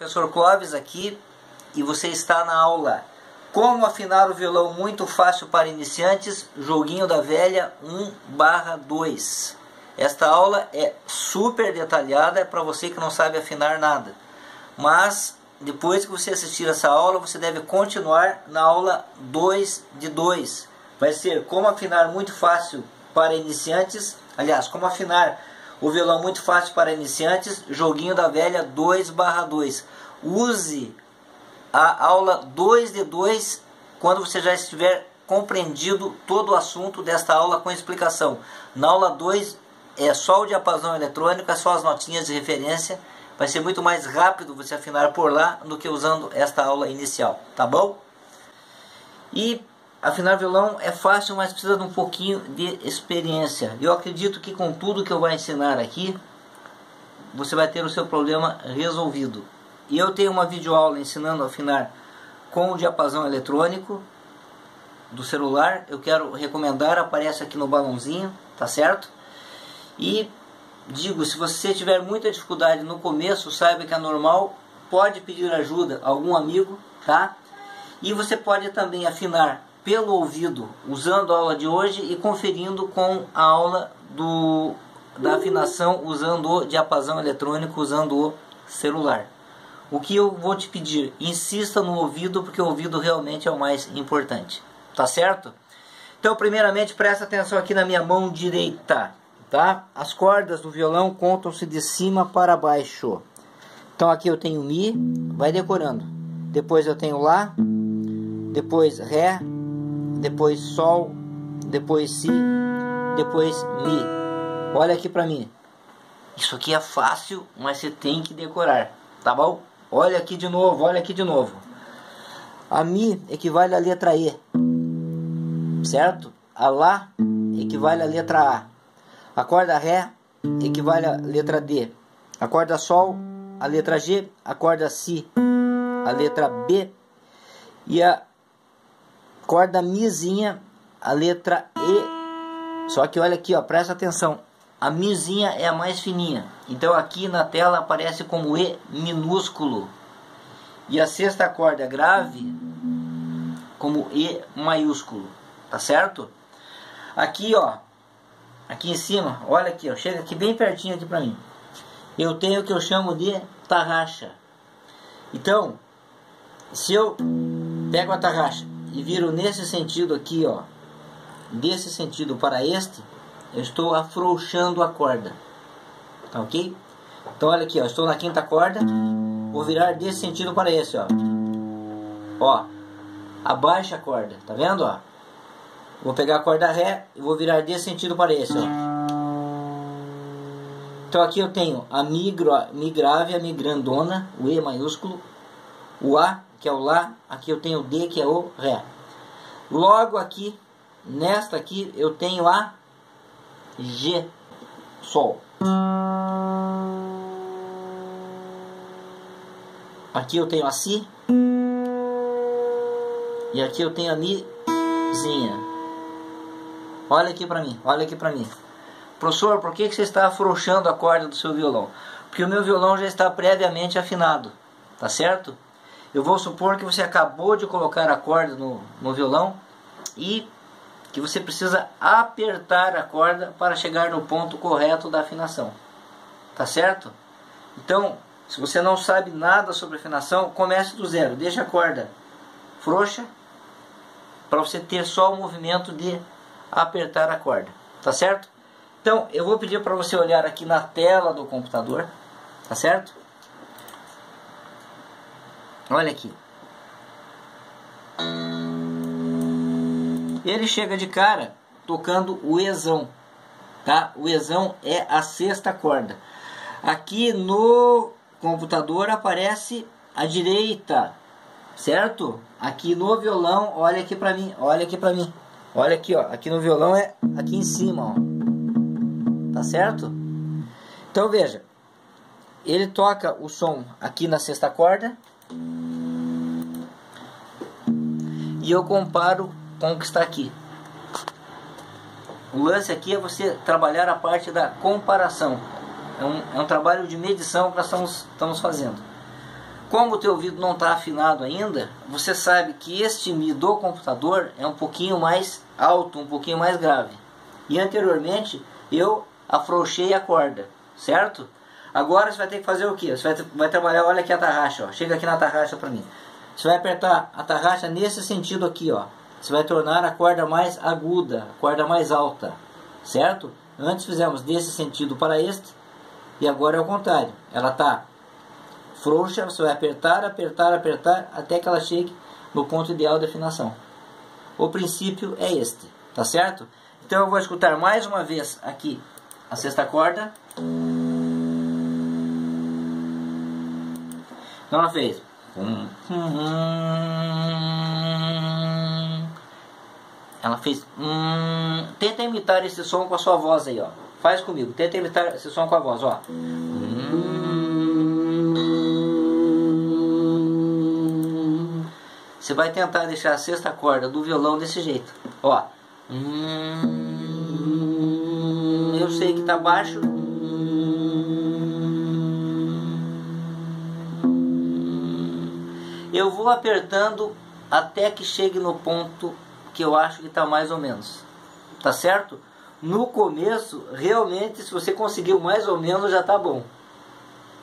Professor Clóvis aqui e você está na aula Como afinar o violão muito fácil para iniciantes, joguinho da velha 1/2. Esta aula é super detalhada para você que não sabe afinar nada. Mas depois que você assistir essa aula, você deve continuar na aula 2 de 2. Vai ser como afinar muito fácil para iniciantes, aliás, como afinar o violão muito fácil para iniciantes, joguinho da velha 2/2. Use a aula 2 de 2 quando você já estiver compreendido todo o assunto desta aula com explicação. Na aula 2 é só o diapasão eletrônico, é só as notinhas de referência. Vai ser muito mais rápido você afinar por lá do que usando esta aula inicial, tá bom? E Afinar violão é fácil, mas precisa de um pouquinho de experiência. Eu acredito que com tudo que eu vou ensinar aqui, você vai ter o seu problema resolvido. E eu tenho uma videoaula ensinando a afinar com o diapasão eletrônico do celular. Eu quero recomendar, aparece aqui no balãozinho, tá certo? E digo, se você tiver muita dificuldade no começo, saiba que é normal, pode pedir ajuda a algum amigo, tá? E você pode também afinar pelo ouvido, usando a aula de hoje e conferindo com a aula do, da afinação usando o diapasão eletrônico, usando o celular. O que eu vou te pedir? Insista no ouvido, porque o ouvido realmente é o mais importante. Tá certo? Então, primeiramente, presta atenção aqui na minha mão direita. Tá? As cordas do violão contam-se de cima para baixo. Então, aqui eu tenho Mi, vai decorando. Depois eu tenho Lá, depois Ré, depois Sol, depois Si, depois Mi. Olha aqui para mim. Isso aqui é fácil, mas você tem que decorar, tá bom? Olha aqui de novo, olha aqui de novo. A Mi equivale à letra E, certo? A Lá equivale à letra A. A corda Ré equivale à letra D. A corda Sol, a letra G. A corda Si, a letra B. E a corda mizinha, a letra E. Só que olha aqui, ó, presta atenção. A mizinha é a mais fininha. Então aqui na tela aparece como E minúsculo. E a sexta corda grave como E maiúsculo. Tá certo? Aqui, ó. Aqui em cima, olha aqui, ó. Chega aqui bem pertinho aqui pra mim. Eu tenho o que eu chamo de tarraxa. Então, se eu pego a tarraxa e viro nesse sentido aqui, ó, desse sentido para este, eu estou afrouxando a corda, tá ok? Então olha aqui, ó, estou na quinta corda, vou virar desse sentido para esse, ó, ó, abaixa a corda, tá vendo, ó? Vou pegar a corda ré e vou virar desse sentido para esse, ó. Então aqui eu tenho a mi, mi grave, a mi grandona, o E maiúsculo, o A que é o Lá, aqui eu tenho o D, que é o Ré. Logo aqui, nesta aqui, eu tenho a G, Sol. Aqui eu tenho a Si. E aqui eu tenho a Mizinha. Olha aqui pra mim, olha aqui pra mim. Professor, por que, que você está afrouxando a corda do seu violão? Porque o meu violão já está previamente afinado, tá certo? Eu vou supor que você acabou de colocar a corda no, no violão e que você precisa apertar a corda para chegar no ponto correto da afinação. Tá certo? Então, se você não sabe nada sobre afinação, comece do zero. Deixa a corda frouxa para você ter só o movimento de apertar a corda. Tá certo? Então, eu vou pedir para você olhar aqui na tela do computador. Tá certo? Olha aqui. Ele chega de cara tocando o Ezão. Tá? O Ezão é a sexta corda. Aqui no computador aparece a direita, certo? Aqui no violão, olha aqui pra mim, olha aqui pra mim. Olha aqui, ó. Aqui no violão é aqui em cima, ó. Tá certo? Então veja. Ele toca o som aqui na sexta corda e eu comparo com o que está aqui. O lance aqui é você trabalhar a parte da comparação. É um, é um trabalho de medição que nós estamos, estamos fazendo. como o teu ouvido não está afinado ainda, você sabe que este Mi do computador é um pouquinho mais alto, um pouquinho mais grave. E anteriormente eu afrouxei a corda, certo? Agora você vai ter que fazer o que? Você vai, vai, trabalhar, olha aqui a tarraxa, ó. chega aqui na tarraxa para mim. Você vai apertar a tarraxa nesse sentido aqui, ó. Você vai tornar a corda mais aguda, a corda mais alta, certo? Antes fizemos desse sentido para este, e agora é o contrário. Ela está frouxa, você vai apertar, apertar, apertar, até que ela chegue no ponto ideal de afinação. O princípio é este, tá certo? Então eu vou escutar mais uma vez aqui a sexta corda. Então ela fez. Ela fez. Tenta imitar esse som com a sua voz aí, ó. Faz comigo. Tenta imitar esse som com a voz, ó. Você vai tentar deixar a sexta corda do violão desse jeito. Ó. Eu sei que tá baixo. Eu vou apertando até que chegue no ponto que eu acho que está mais ou menos. Tá certo? No começo, realmente, se você conseguiu mais ou menos, já tá bom.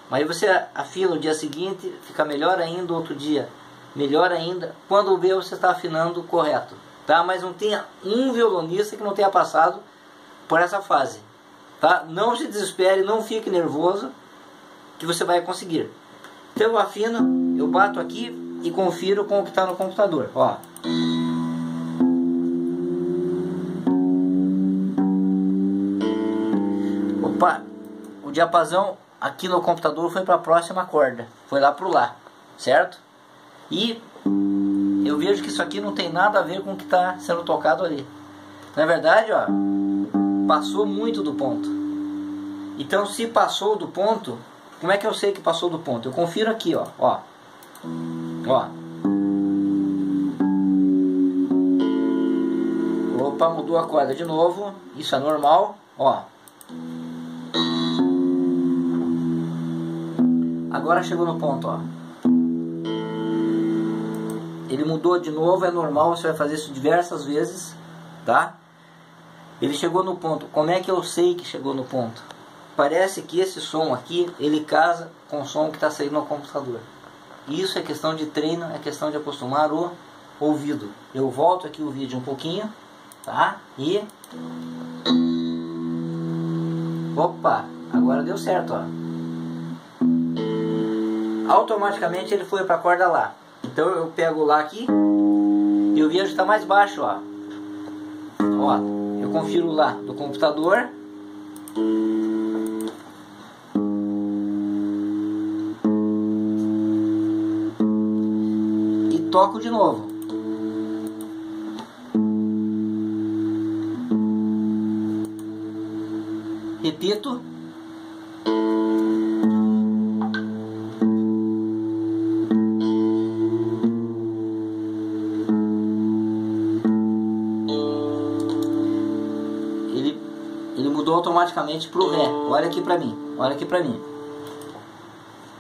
Mas você afina o dia seguinte, fica melhor ainda outro dia, melhor ainda. Quando vê, você está afinando correto. Tá? Mas não tenha um violonista que não tenha passado por essa fase. Tá? Não se desespere, não fique nervoso, que você vai conseguir. Eu afino, eu bato aqui e confiro com o que está no computador. Ó. Opa, o diapasão aqui no computador foi para a próxima corda, foi lá pro lá, certo? E eu vejo que isso aqui não tem nada a ver com o que está sendo tocado ali. Na verdade, ó, passou muito do ponto. Então, se passou do ponto, como é que eu sei que passou do ponto? Eu confiro aqui, ó, ó, ó. Opa, mudou a corda de novo. Isso é normal, ó. Agora chegou no ponto, ó. Ele mudou de novo, é normal, você vai fazer isso diversas vezes, tá? Ele chegou no ponto. Como é que eu sei que chegou no ponto? Parece que esse som aqui, ele casa com o som que está saindo no computador. Isso é questão de treino, é questão de acostumar o ouvido. Eu volto aqui o vídeo um pouquinho, tá? E... Opa, agora deu certo, ó automaticamente ele foi para a corda lá. Então eu pego lá aqui e o vejo está mais baixo, ó. Ó, eu confiro lá do computador. Toco de novo. Repito. automaticamente pro Ré. Olha aqui pra mim, olha aqui pra mim.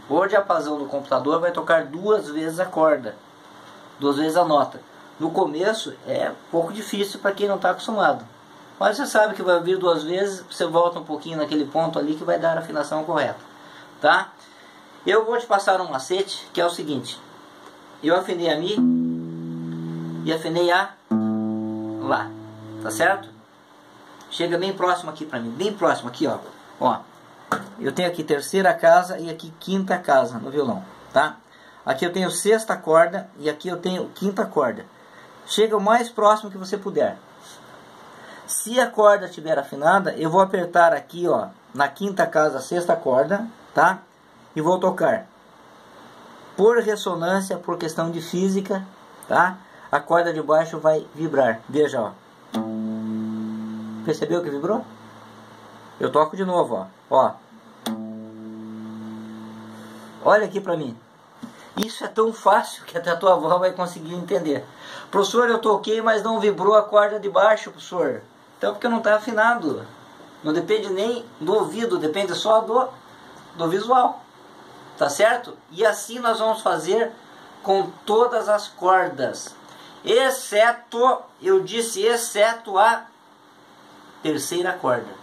O diapasão do computador vai tocar duas vezes a corda, duas vezes a nota. No começo é um pouco difícil para quem não está acostumado. Mas você sabe que vai vir duas vezes, você volta um pouquinho naquele ponto ali que vai dar a afinação correta. Tá? Eu vou te passar um macete que é o seguinte. Eu afinei a Mi e afinei a Lá. Tá certo? Chega bem próximo aqui para mim, bem próximo aqui, ó. Ó. Eu tenho aqui terceira casa e aqui quinta casa no violão, tá? Aqui eu tenho sexta corda e aqui eu tenho quinta corda. Chega o mais próximo que você puder. Se a corda estiver afinada, eu vou apertar aqui, ó, na quinta casa, sexta corda, tá? E vou tocar. Por ressonância, por questão de física, tá? A corda de baixo vai vibrar. Veja, ó. Percebeu que vibrou? Eu toco de novo, ó. ó. Olha aqui pra mim. Isso é tão fácil que até a tua avó vai conseguir entender. Professor, eu toquei, mas não vibrou a corda de baixo, professor. Então porque não está afinado. Não depende nem do ouvido, depende só do, do visual. Tá certo? E assim nós vamos fazer com todas as cordas. Exceto, eu disse exceto a terceira corda.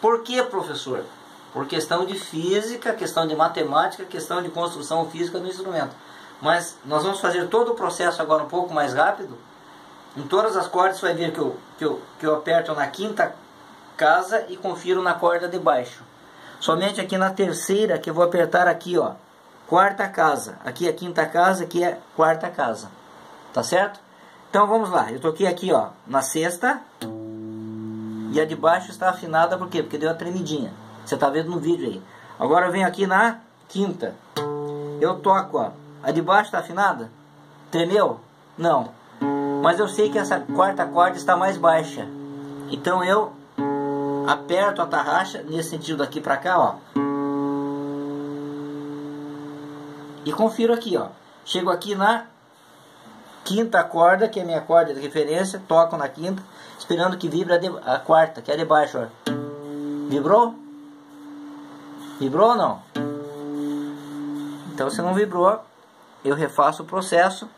Por que, professor? Por questão de física, questão de matemática, questão de construção física do instrumento. Mas nós vamos fazer todo o processo agora um pouco mais rápido. Em todas as cordas você vai ver que eu, que eu, que eu aperto na quinta casa e confiro na corda de baixo. Somente aqui na terceira que eu vou apertar aqui, ó. Quarta casa. Aqui é quinta casa, aqui é quarta casa. Tá certo? Então vamos lá. Eu toquei aqui, ó, na sexta. E a de baixo está afinada por quê? Porque deu a tremidinha. Você está vendo no vídeo aí. Agora eu venho aqui na quinta. Eu toco, ó. A de baixo está afinada? Tremeu? Não. Mas eu sei que essa quarta corda está mais baixa. Então eu aperto a tarraxa nesse sentido daqui para cá, ó. E confiro aqui, ó. Chego aqui na quinta corda, que é a minha corda de referência, toco na quinta, esperando que vibre a, de, a quarta, que é de baixo, ó. Vibrou? Vibrou ou não? Então se não vibrou, eu refaço o processo,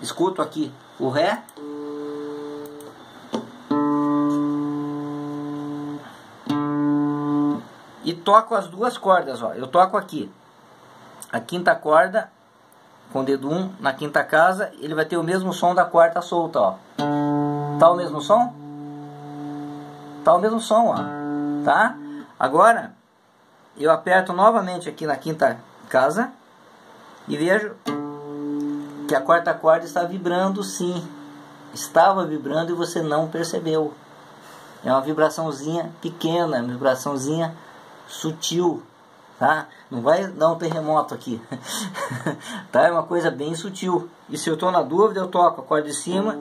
escuto aqui o Ré. E toco as duas cordas, ó. Eu toco aqui a quinta corda com o dedo 1 um, na quinta casa, ele vai ter o mesmo som da quarta solta, ó. Tá o mesmo som? Tá o mesmo som, ó. Tá? Agora, eu aperto novamente aqui na quinta casa e vejo que a quarta corda está vibrando sim. Estava vibrando e você não percebeu. É uma vibraçãozinha pequena, uma vibraçãozinha sutil, tá? Não vai dar um terremoto aqui, tá? É uma coisa bem sutil. E se eu estou na dúvida, eu toco a corda de cima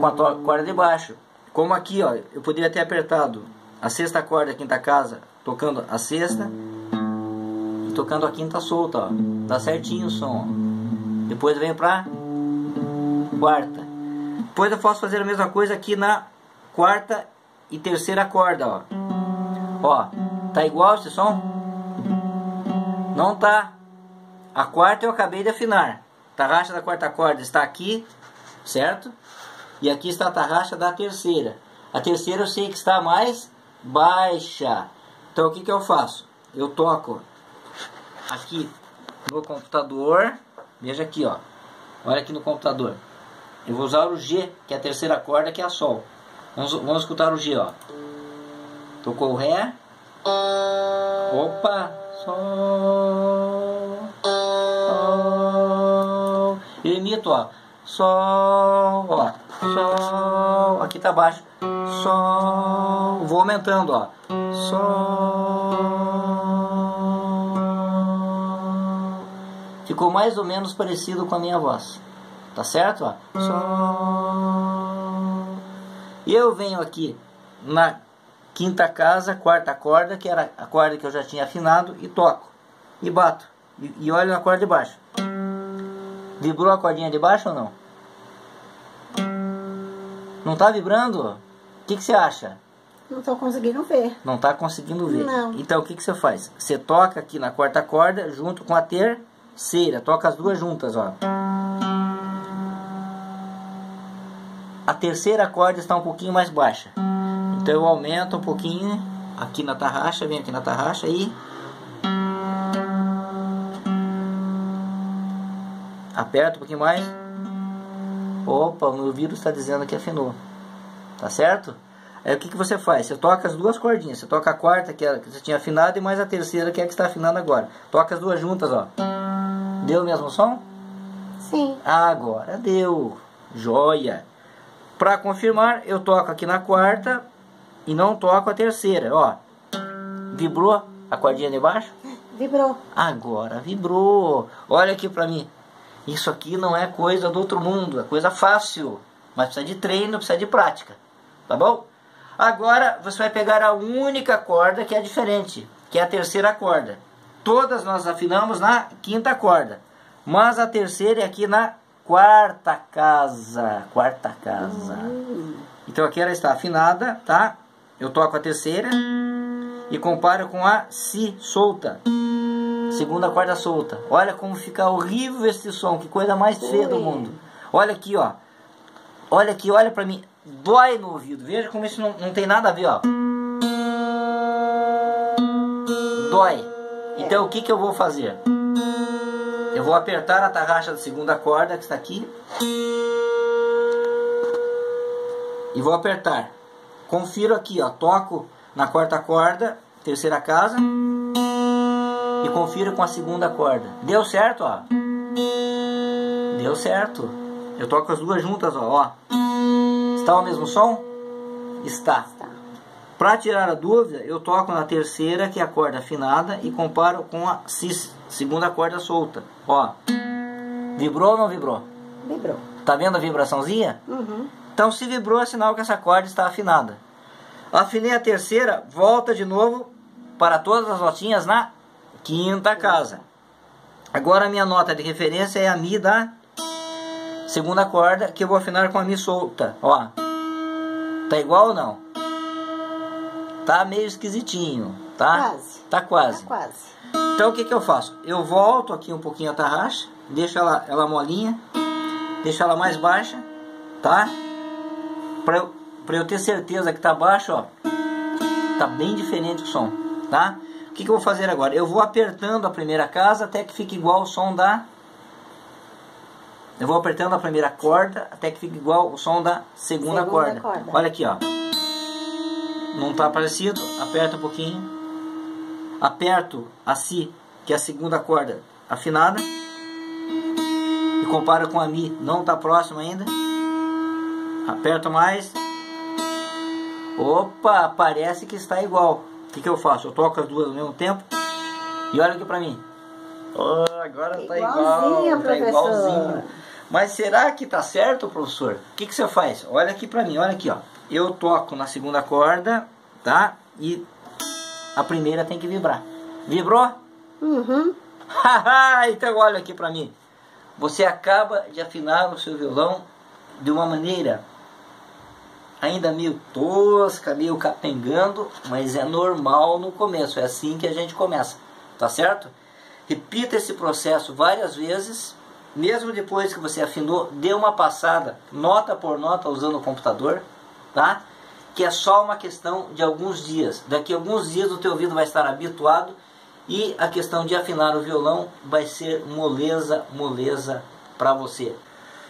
com a corda de baixo. Como aqui, ó, eu poderia ter apertado a sexta corda, a quinta casa, tocando a sexta e tocando a quinta solta, ó. Dá certinho o som, ó. Depois vem pra quarta. Depois eu posso fazer a mesma coisa aqui na quarta e terceira corda, ó. Ó, tá igual esse som? Não tá. A quarta eu acabei de afinar. Tarraxa da quarta corda está aqui, certo? E aqui está a tarraxa da terceira. A terceira eu sei que está mais baixa. Então o que, que eu faço? Eu toco aqui no computador. Veja aqui, ó. Olha aqui no computador. Eu vou usar o G, que é a terceira corda, que é a Sol. Vamos, vamos escutar o G, ó. Tocou o Ré. Opa! Sol. Sol. Eu imito, ó. Sol. Ó. Sol. Aqui tá baixo. Sol. Vou aumentando, ó. Sol. Ficou mais ou menos parecido com a minha voz. Tá certo? Ó. Sol. E eu venho aqui na quinta casa, quarta corda, que era a corda que eu já tinha afinado, e toco. E bato. E, e olho na corda de baixo. Vibrou a cordinha de baixo ou não? Não tá vibrando? O que, que você acha? Não estou conseguindo ver. Não está conseguindo ver? Não. Então o que, que você faz? Você toca aqui na quarta corda junto com a terceira. Toca as duas juntas, ó. A terceira corda está um pouquinho mais baixa. Então eu aumento um pouquinho aqui na tarraxa, venho aqui na tarraxa e aperto um pouquinho mais. Opa, o meu vírus está dizendo que afinou. Tá certo? Aí o que, que você faz? Você toca as duas cordinhas. Você toca a quarta, que, é, que você tinha afinado, e mais a terceira, que é a que está afinando agora. Toca as duas juntas, ó. Deu o mesmo som? Sim. Agora deu. Joia. Para confirmar, eu toco aqui na quarta e não toco a terceira, ó. Vibrou a cordinha de baixo? Vibrou. Agora vibrou. Olha aqui pra mim. Isso aqui não é coisa do outro mundo, é coisa fácil. Mas precisa de treino, precisa de prática. Tá bom? Agora você vai pegar a única corda que é diferente, que é a terceira corda. Todas nós afinamos na quinta corda. Mas a terceira é aqui na quarta casa. Quarta casa. Hum. Então aqui ela está afinada, tá? Eu toco a terceira e compara com a Si solta. Segunda corda solta. Olha como fica horrível esse som, que coisa mais feia do mundo. Olha aqui, ó. Olha aqui, olha pra mim. Dói no ouvido. Veja como isso não, não tem nada a ver, ó. Dói. Então o que, que eu vou fazer? Eu vou apertar a tarraxa da segunda corda que está aqui. E vou apertar. Confiro aqui, ó. Toco na quarta corda, terceira casa. E confiro com a segunda corda. Deu certo, ó. Deu certo. Eu toco as duas juntas, ó. ó. Está o mesmo som? Está. Está. Para tirar a dúvida, eu toco na terceira, que é a corda afinada, e comparo com a cis, segunda corda solta. Ó. Vibrou ou não vibrou? Vibrou. Tá vendo a vibraçãozinha? Uhum. Então, se vibrou, é sinal que essa corda está afinada. Afinei a terceira, volta de novo para todas as notinhas na quinta casa. Agora a minha nota de referência é a Mi da segunda corda, que eu vou afinar com a Mi solta. Ó. Tá igual ou não? Tá meio esquisitinho, tá? Quase. Tá quase. Tá quase. Então o que, que eu faço? Eu volto aqui um pouquinho a tarraxa, deixo ela, ela molinha, deixo ela mais baixa, tá? Pra eu, pra eu ter certeza que tá baixo, ó, tá bem diferente o som, tá? O que, que eu vou fazer agora? Eu vou apertando a primeira casa até que fique igual o som da... Eu vou apertando a primeira corda até que fique igual o som da segunda, Segunda corda. corda. Olha aqui, ó. Não tá parecido? Aperta um pouquinho. Aperto a Si, que é a segunda corda afinada. E comparo com a Mi, não tá próximo ainda. Aperto mais. Opa, parece que está igual. O que, que eu faço? Eu toco as duas ao mesmo tempo. E olha aqui pra mim. Oh, agora tá Igualzinho, igual. Tá professor. igualzinho. Mas será que tá certo, professor? O que, que você faz? Olha aqui pra mim, olha aqui, ó. Eu toco na segunda corda, tá? E a primeira tem que vibrar. Vibrou? Uhum. Então olha aqui pra mim. Você acaba de afinar o seu violão de uma maneira ainda meio tosca, meio capengando, mas é normal no começo, é assim que a gente começa, tá certo? Repita esse processo várias vezes, mesmo depois que você afinou, dê uma passada, nota por nota usando o computador, tá? Que é só uma questão de alguns dias. Daqui a alguns dias o teu ouvido vai estar habituado e a questão de afinar o violão vai ser moleza, moleza para você.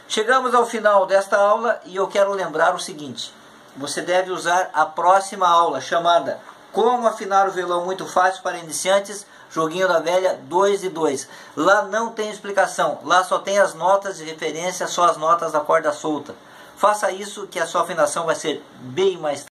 Chegamos ao final desta aula e eu quero lembrar o seguinte: você deve usar a próxima aula chamada Como afinar o violão muito fácil para iniciantes, joguinho da velha 2 e 2. Lá não tem explicação, lá só tem as notas de referência, só as notas da corda solta. Faça isso que a sua afinação vai ser bem mais